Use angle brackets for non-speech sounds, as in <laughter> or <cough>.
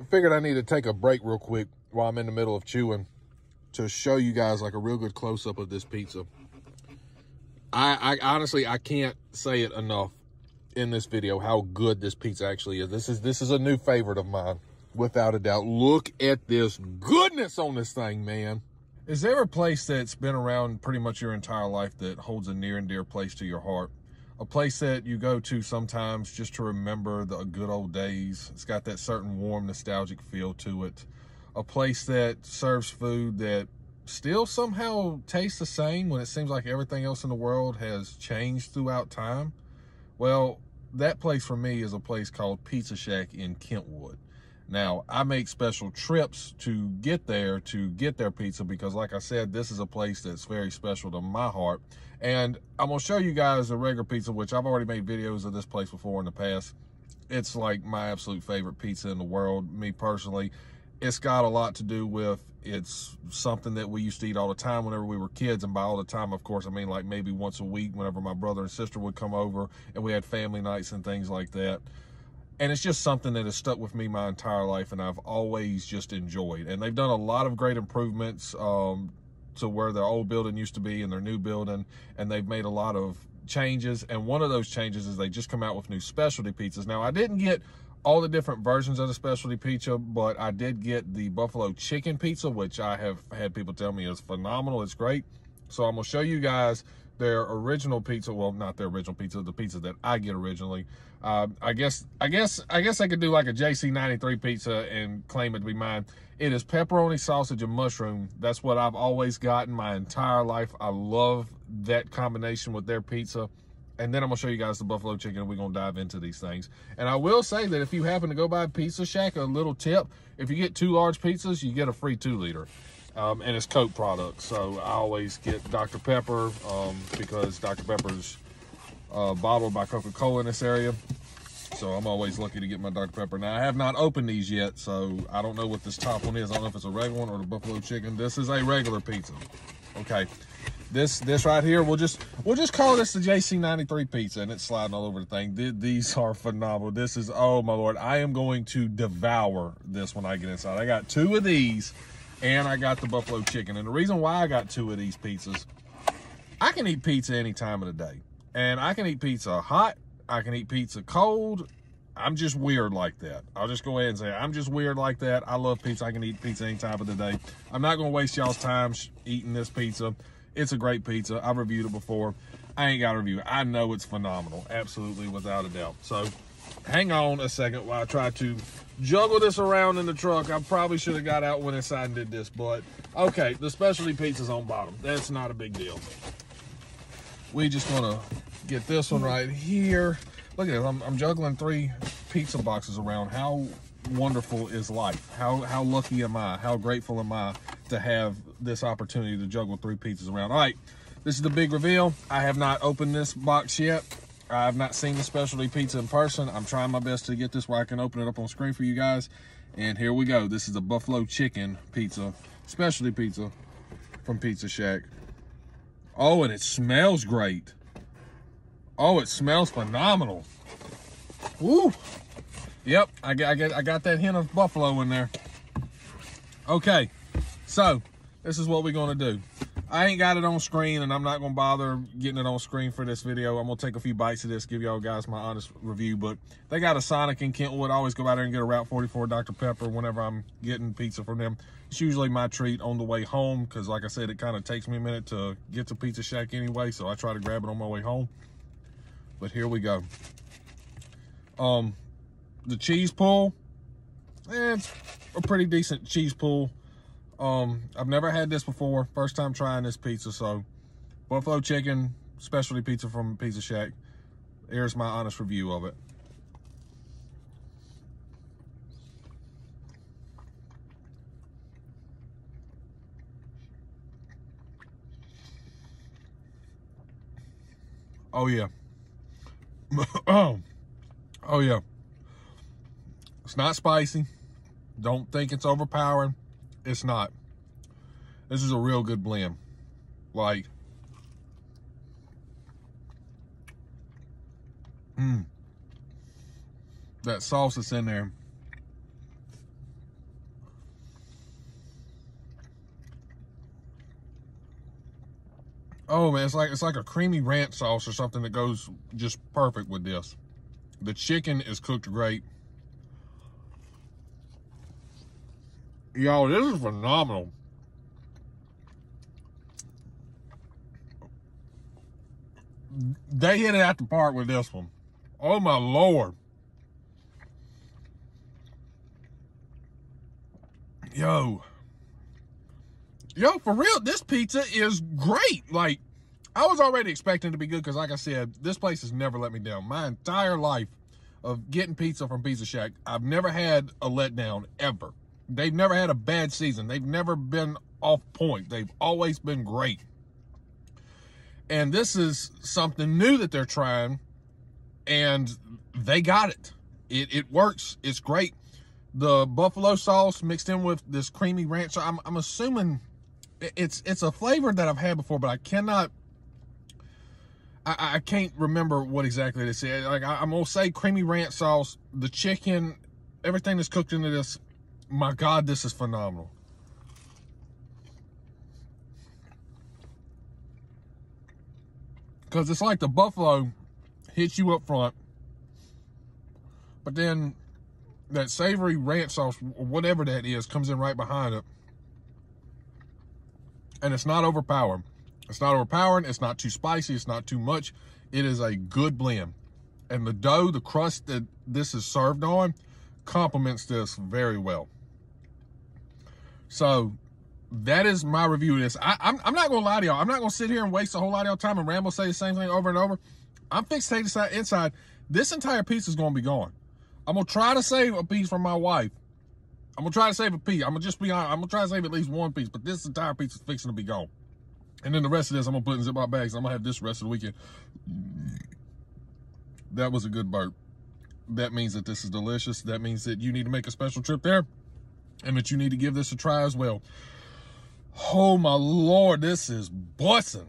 I figured I need to take a break real quick while I'm in the middle of chewing to show you guys like a real good close-up of this pizza. I, I honestly, I can't say it enough in this video how good this pizza actually is. This is this is a new favorite of mine, without a doubt. Look at this goodness on this thing, man. Is there a place that's been around pretty much your entire life that holds a near and dear place to your heart? A place that you go to sometimes just to remember the good old days. It's got that certain warm, nostalgic feel to it. A place that serves food that still somehow tastes the same when it seems like everything else in the world has changed throughout time. Well, that place for me is a place called Pizza Shack in Kentwood. Now, I make special trips to get there to get their pizza because, like I said, this is a place that's very special to my heart. And I'm going to show you guys the regular pizza, which I've already made videos of this place before in the past. It's like my absolute favorite pizza in the world, me personally. It's got a lot to do with it's something that we used to eat all the time whenever we were kids. And by all the time, of course, I mean like maybe once a week whenever my brother and sister would come over and we had family nights and things like that and it's just something that has stuck with me my entire life and I've always just enjoyed. And they've done a lot of great improvements um, to where their old building used to be and their new building, and they've made a lot of changes. And one of those changes is they just come out with new specialty pizzas. Now, I didn't get all the different versions of the specialty pizza, but I did get the buffalo chicken pizza, which I have had people tell me is phenomenal. It's great. So I'm gonna show you guys their original pizza. Well, not their original pizza, the pizza that I get originally. Uh, I guess, I guess, I guess I could do like a JC93 pizza and claim it to be mine. It is pepperoni, sausage, and mushroom. That's what I've always gotten my entire life. I love that combination with their pizza. And then I'm gonna show you guys the buffalo chicken. We're gonna dive into these things. And I will say that if you happen to go by Pizza Shack, a little tip, if you get two large pizzas, you get a free two liter um, and it's Coke products. So I always get Dr. Pepper um, because Dr. Pepper's uh, bottled by Coca-Cola in this area. So I'm always lucky to get my Dr. Pepper. Now I have not opened these yet, so I don't know what this top one is. I don't know if it's a regular one or the buffalo chicken. This is a regular pizza. Okay. This this right here, we'll just we'll just call this the JC93 pizza, and it's sliding all over the thing. These are phenomenal. This is oh my lord, I am going to devour this when I get inside. I got two of these and I got the buffalo chicken. And the reason why I got two of these pizzas, I can eat pizza any time of the day. And I can eat pizza hot, I can eat pizza cold. I'm just weird like that. I'll just go ahead and say I'm just weird like that. I love pizza. I can eat pizza any time of the day. I'm not going to waste y'all's time eating this pizza. It's a great pizza. I've reviewed it before. I ain't got to review it. I know it's phenomenal. Absolutely, without a doubt. So hang on a second while I try to juggle this around in the truck. I probably should have got out, went inside and did this, but okay, the specialty pizza's on bottom. That's not a big deal. We just to get this one right here. Look at this, I'm, I'm juggling three pizza boxes around. How wonderful is life? How, how lucky am I? How grateful am I to have this opportunity to juggle three pizzas around? All right, this is the big reveal. I have not opened this box yet. I've not seen the specialty pizza in person. I'm trying my best to get this where I can open it up on screen for you guys. And here we go. This is a buffalo chicken pizza, specialty pizza from Pizza Shack. Oh, and it smells great. Oh, it smells phenomenal. Woo! Yep, I got, I got, I got that hint of buffalo in there. Okay, so this is what we're gonna do. I ain't got it on screen and I'm not gonna bother getting it on screen for this video. I'm gonna take a few bites of this, give y'all guys my honest review, but they got a Sonic in Kentwood. I always go out there and get a Route 44 Dr. Pepper whenever I'm getting pizza from them. It's usually my treat on the way home because like I said, it kind of takes me a minute to get to Pizza Shack anyway, so I try to grab it on my way home. But here we go. Um, the cheese pull, eh, it's a pretty decent cheese pull. Um, I've never had this before. First time trying this pizza, so buffalo chicken specialty pizza from Pizza Shack. Here's my honest review of it. Oh yeah. <coughs> oh yeah. It's not spicy. Don't think it's overpowering. It's not. This is a real good blend. Like, mmm. That sauce that's in there. Oh man, it's like it's like a creamy ranch sauce or something that goes just perfect with this. The chicken is cooked great. Y'all, this is phenomenal. They hit it at the park with this one. Oh my lord. Yo. Yo, for real, this pizza is great. Like, I was already expecting to be good because, like I said, this place has never let me down. My entire life of getting pizza from Pizza Shack, I've never had a letdown ever. They've never had a bad season. They've never been off point. They've always been great. And this is something new that they're trying, and they got it. It, it works. It's great. The buffalo sauce mixed in with this creamy ranch. I'm, I'm assuming it's it's a flavor that I've had before, but I cannot. I, I can't remember what exactly it is. Like I, I'm gonna say creamy ranch sauce, the chicken, everything that's cooked into this. My God, this is phenomenal. Because it's like the buffalo hits you up front, but then that savory ranch sauce, whatever that is, comes in right behind it and it's not overpowering. It's not overpowering. It's not too spicy. It's not too much. It is a good blend. And the dough, the crust that this is served on, complements this very well. So that is my review of this. I, am I'm, I'm not going to lie to y'all. I'm not going to sit here and waste a whole lot of y'all time and ramble, say the same thing over and over. I'm fixated inside. inside. This entire piece is going to be gone. I'm going to try to save a piece for my wife I'm gonna try to save a piece. I'm gonna just be honest. I'm gonna try to save at least one piece, but this entire piece is fixing to be gone. And then the rest of this, I'm gonna put in Ziploc bags. I'm gonna have this rest of the weekend. That was a good burp. That means that this is delicious. That means that you need to make a special trip there and that you need to give this a try as well. Oh my Lord, this is bussing.